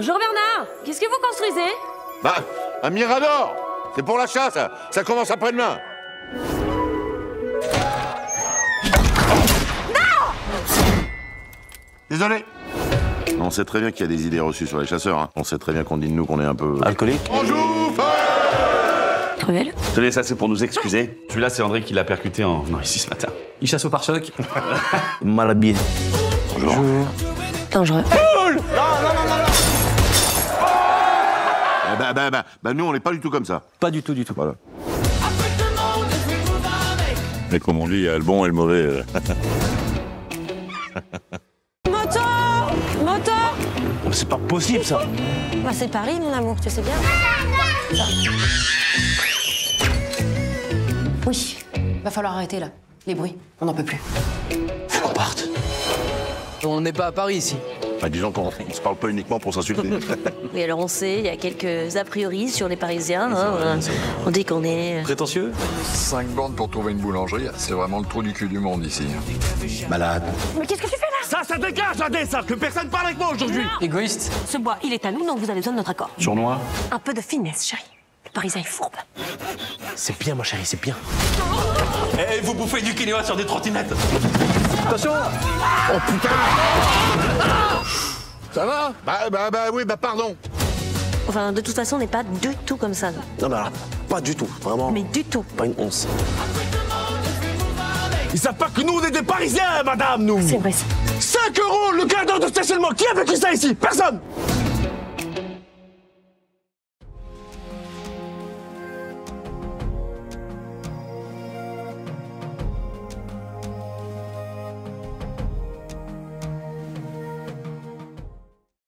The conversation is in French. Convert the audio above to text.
Bonjour Bernard, qu'est-ce que vous construisez Bah, un mirador C'est pour l'achat, ça Ça commence après-demain Désolé On sait très bien qu'il y a des idées reçues sur les chasseurs. hein. On sait très bien qu'on dit de nous qu'on est un peu... Alcoolique Bonjour Cruel Tenez, ça c'est pour nous excuser. Celui-là, c'est André qui l'a percuté en venant ici ce matin. Il chasse au pare-choc. Mal habillé. Bonjour. Dangereux. Eh bah, bah, bah, bah, nous, on n'est pas du tout comme ça. Pas du tout, du tout. Voilà. Mais comme on dit, il y a le bon et le mauvais. Moto Moto Oh, c'est pas possible ça. Bah c'est Paris mon amour, tu sais bien. Oui, va falloir arrêter là. Les bruits, on n'en peut plus. Faut qu'on parte. On n'est pas à Paris ici. Bah, disons qu'on ne se parle pas uniquement pour s'insulter. Oui alors on sait, il y a quelques a priori sur les Parisiens. hein, euh, on dit qu'on est... Prétentieux 5 bornes pour trouver une boulangerie, c'est vraiment le trou du cul du monde ici. Malade. Mais qu'est-ce que tu fais là? Ça, ça dégage, André, ça Que personne parle avec moi aujourd'hui Égoïste. Ce bois, il est à nous, donc vous avez besoin de notre accord. Sournois Un peu de finesse, chérie. Le Parisien est fourbe. C'est bien, ma chérie, c'est bien. Eh, vous bouffez du quinoa sur des trottinettes Ça va bah, bah, bah, oui, bah, pardon. Enfin, de toute façon, on n'est pas du tout comme ça. Non, mais alors, pas du tout, vraiment. Mais du tout. Pas une once. Ils savent pas que nous, on est des Parisiens, madame, nous C'est vrai ça. 5 euros le quart d'heure de stationnement Qui a vécu ça ici? Personne